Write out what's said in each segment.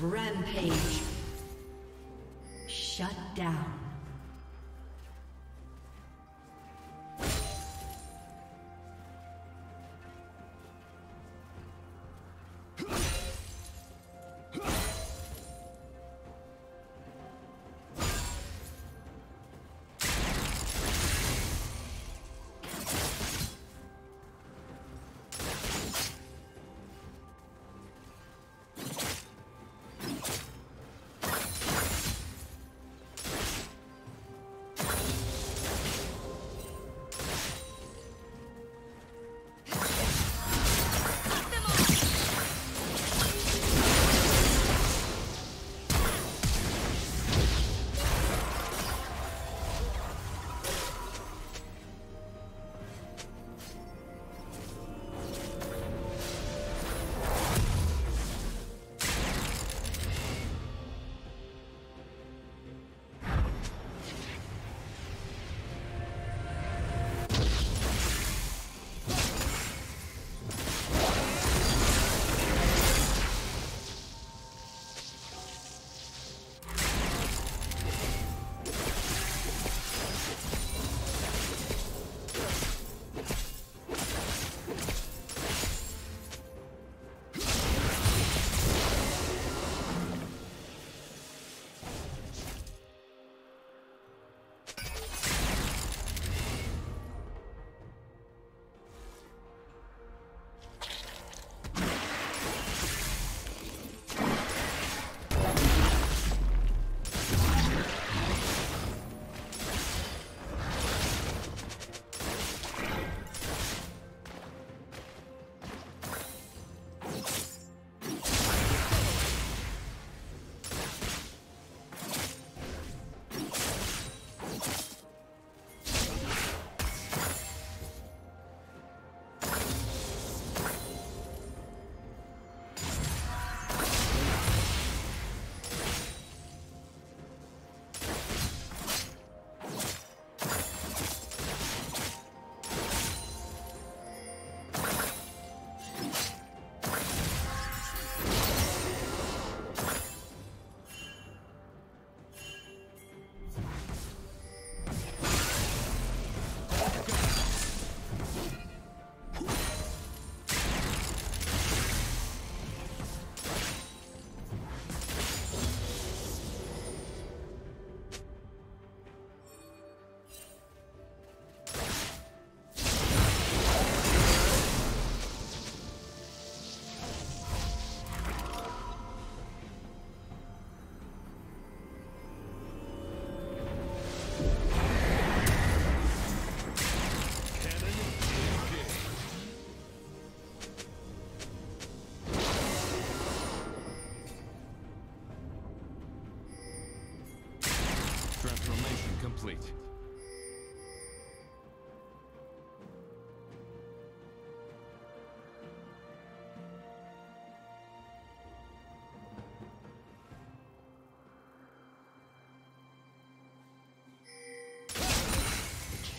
Rampage. Shut down.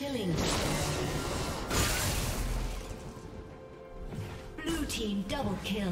Killing. Blue team double kill.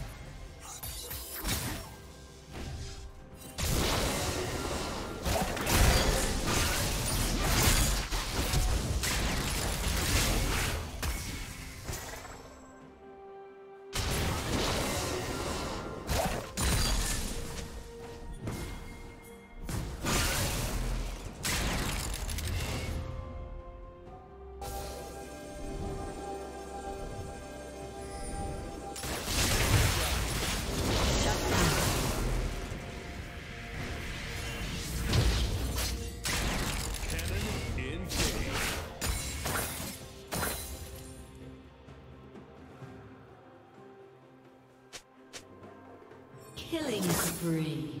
Killing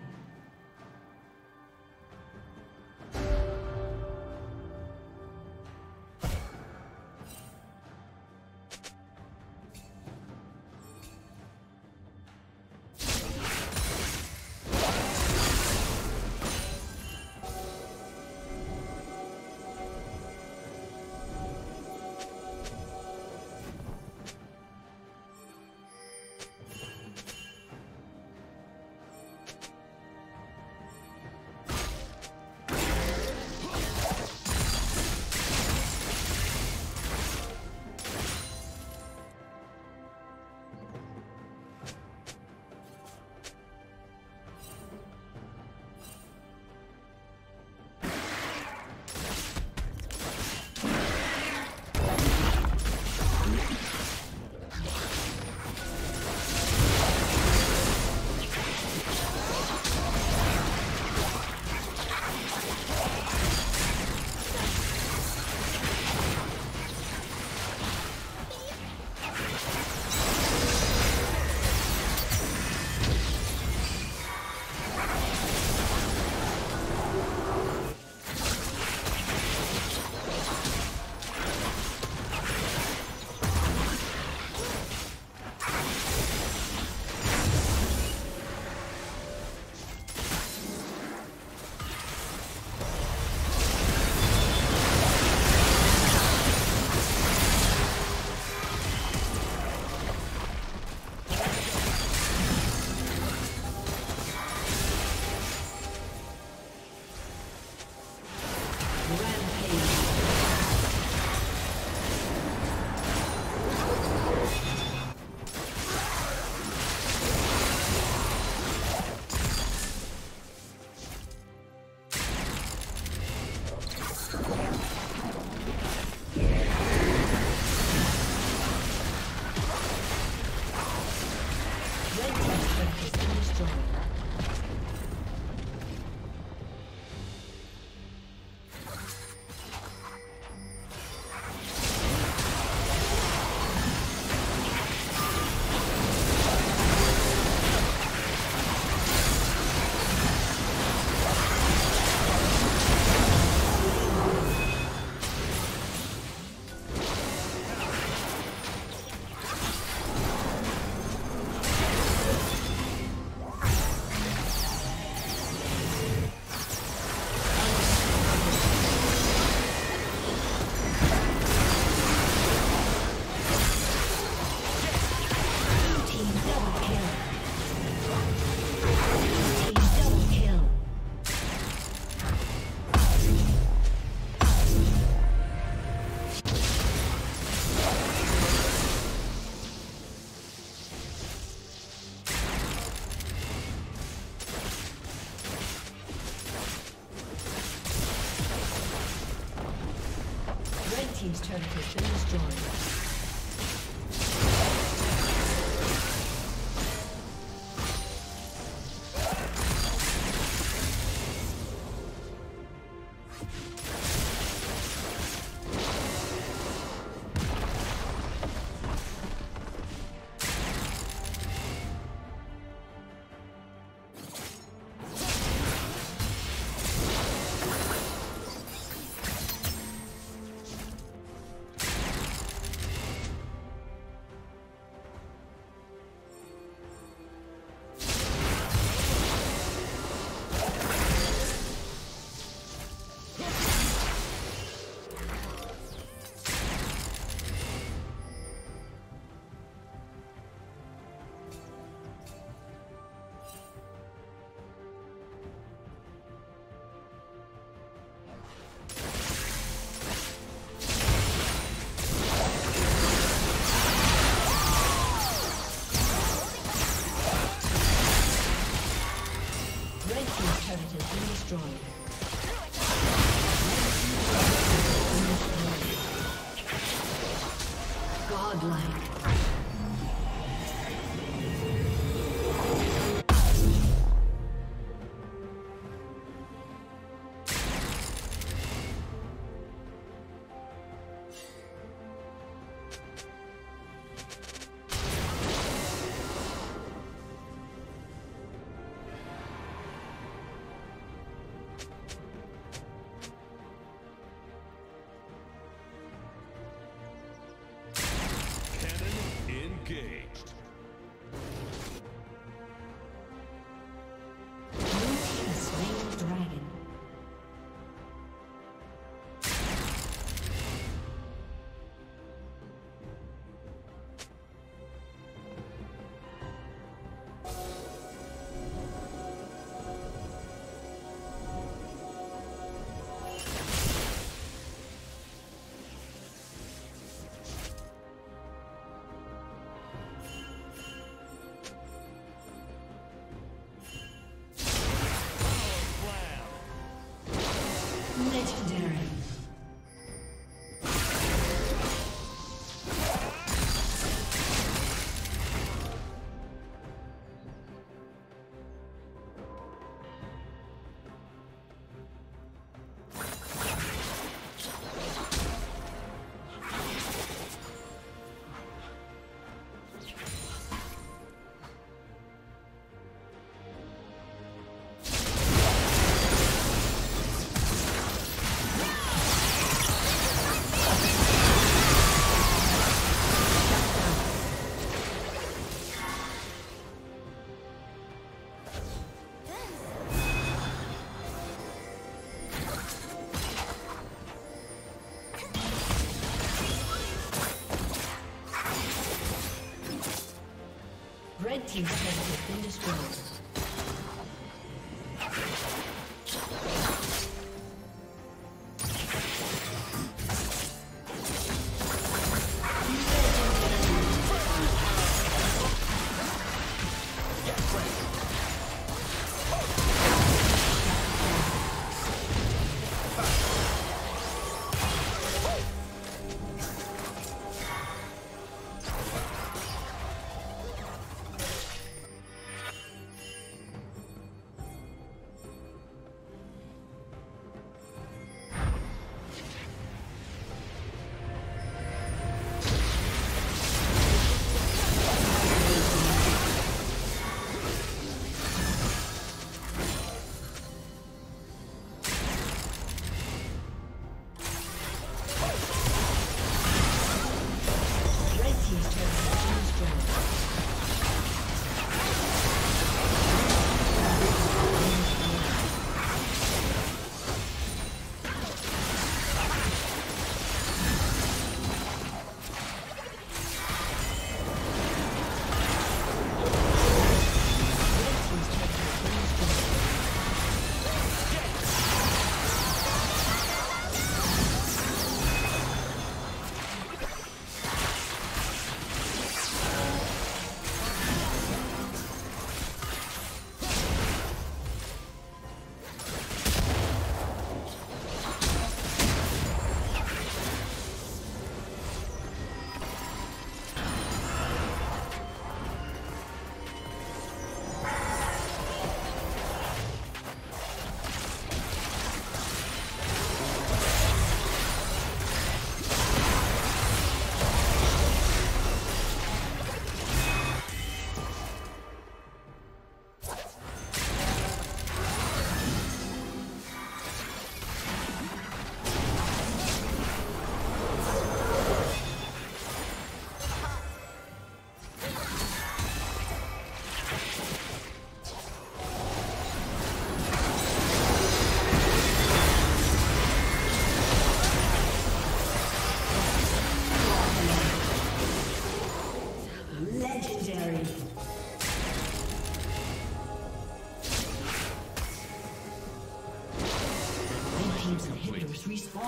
Team's turret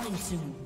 Team's soon.